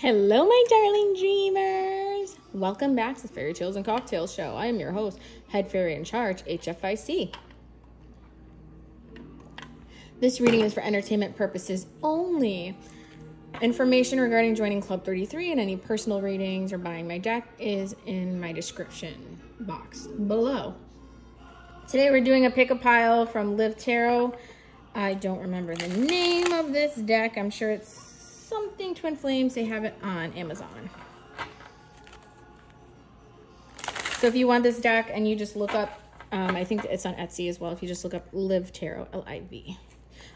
Hello, my darling dreamers. Welcome back to the Fairy Tales and Cocktails Show. I am your host, Head Fairy in Charge, HFIC. This reading is for entertainment purposes only. Information regarding joining Club 33 and any personal readings or buying my deck is in my description box below. Today we're doing a pick a pile from Live Tarot. I don't remember the name of this deck. I'm sure it's something Twin Flames. They have it on Amazon. So if you want this deck and you just look up, um, I think it's on Etsy as well. If you just look up Live Tarot, L-I-V.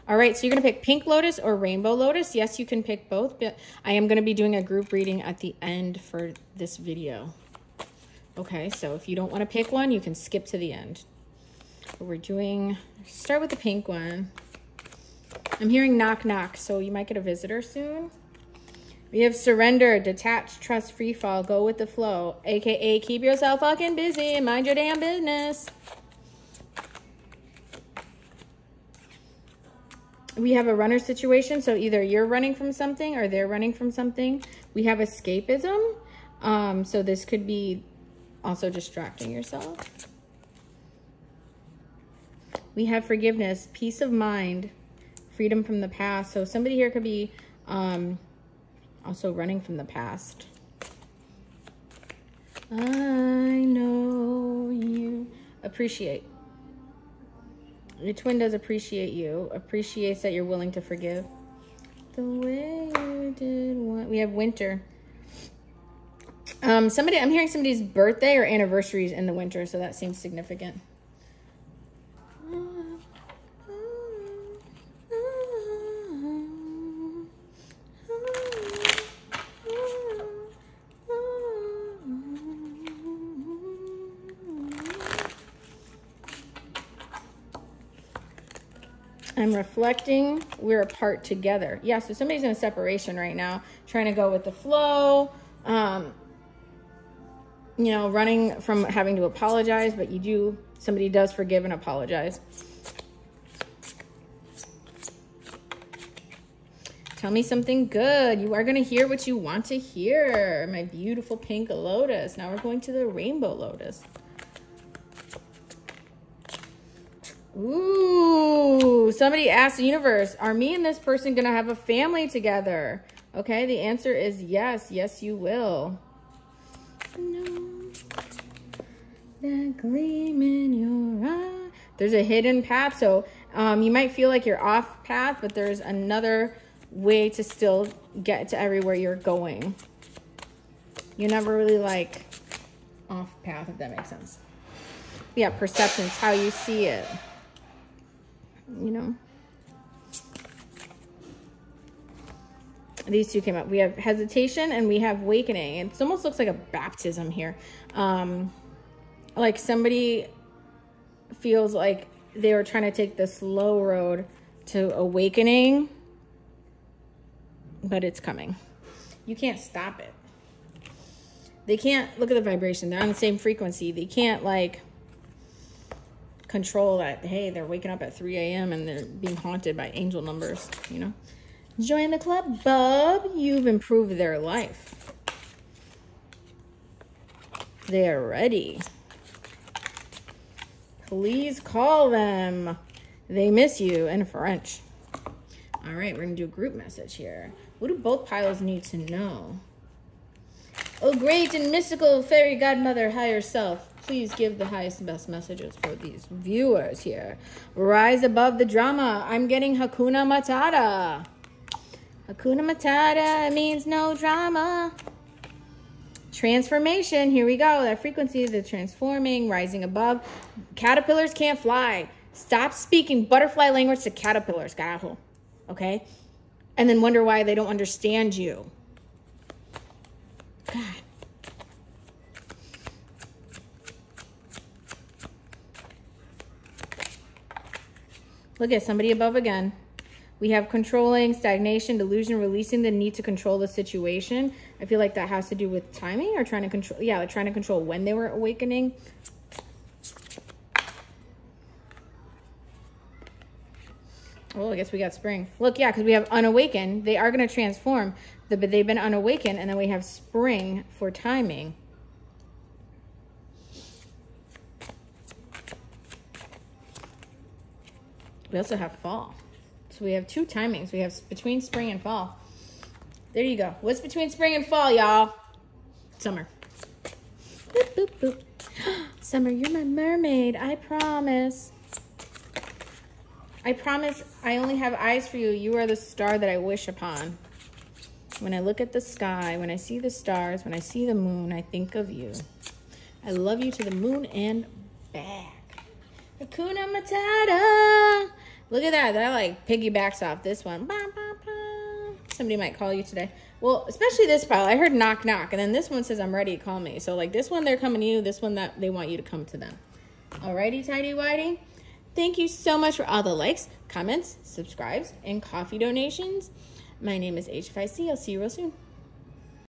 All right, so you're going to pick Pink Lotus or Rainbow Lotus. Yes, you can pick both, but I am going to be doing a group reading at the end for this video. Okay, so if you don't want to pick one, you can skip to the end. But we're doing, start with the pink one. I'm hearing knock knock, so you might get a visitor soon. We have surrender, detach, trust, free fall, go with the flow, aka keep yourself fucking busy and mind your damn business. We have a runner situation, so either you're running from something or they're running from something. We have escapism, um, so this could be also distracting yourself. We have forgiveness, peace of mind, freedom from the past. So somebody here could be um, also running from the past. I know you appreciate. Your twin does appreciate you, appreciates that you're willing to forgive. The way you did one. We have winter. Um, somebody, I'm hearing somebody's birthday or anniversaries in the winter, so that seems significant. I'm reflecting. We're apart together. Yeah, so somebody's in a separation right now, trying to go with the flow. Um, you know, running from having to apologize, but you do, somebody does forgive and apologize. Tell me something good. You are going to hear what you want to hear. My beautiful pink lotus. Now we're going to the rainbow lotus. Ooh, somebody asked the universe, are me and this person going to have a family together? Okay, the answer is yes. Yes, you will. No, that gleam in your eye. There's a hidden path. So um, you might feel like you're off path, but there's another way to still get to everywhere you're going. You're never really like off path, if that makes sense. Yeah, perception's how you see it you know. These two came up. We have hesitation and we have awakening. It almost looks like a baptism here. Um, like somebody feels like they were trying to take the slow road to awakening, but it's coming. You can't stop it. They can't, look at the vibration. They're on the same frequency. They can't like control that, hey, they're waking up at 3 a.m. and they're being haunted by angel numbers, you know? Join the club, bub. You've improved their life. They're ready. Please call them. They miss you in French. All right, we're to do a group message here. What do both piles need to know? Oh, great and mystical fairy godmother, higher self please give the highest and best messages for these viewers here. Rise above the drama. I'm getting Hakuna Matata. Hakuna Matata means no drama. Transformation. Here we go. That frequency, the transforming, rising above. Caterpillars can't fly. Stop speaking butterfly language to caterpillars, carajo. Okay? And then wonder why they don't understand you. Look at somebody above again. We have controlling, stagnation, delusion, releasing the need to control the situation. I feel like that has to do with timing or trying to control. Yeah, like trying to control when they were awakening. Oh, I guess we got spring. Look, yeah, because we have unawakened. They are going to transform, but they've been unawakened, and then we have spring for timing. We also have fall. So we have two timings. We have between spring and fall. There you go. What's between spring and fall, y'all? Summer. Boop, boop, boop. Summer, you're my mermaid. I promise. I promise I only have eyes for you. You are the star that I wish upon. When I look at the sky, when I see the stars, when I see the moon, I think of you. I love you to the moon and back. Hakuna Matata. Look at that. That like piggybacks off this one. Somebody might call you today. Well, especially this pile. I heard knock knock, and then this one says I'm ready. Call me. So like this one, they're coming to you. This one that they want you to come to them. Alrighty, tidy whitey. Thank you so much for all the likes, comments, subscribes, and coffee donations. My name is HFIC. I'll see you real soon.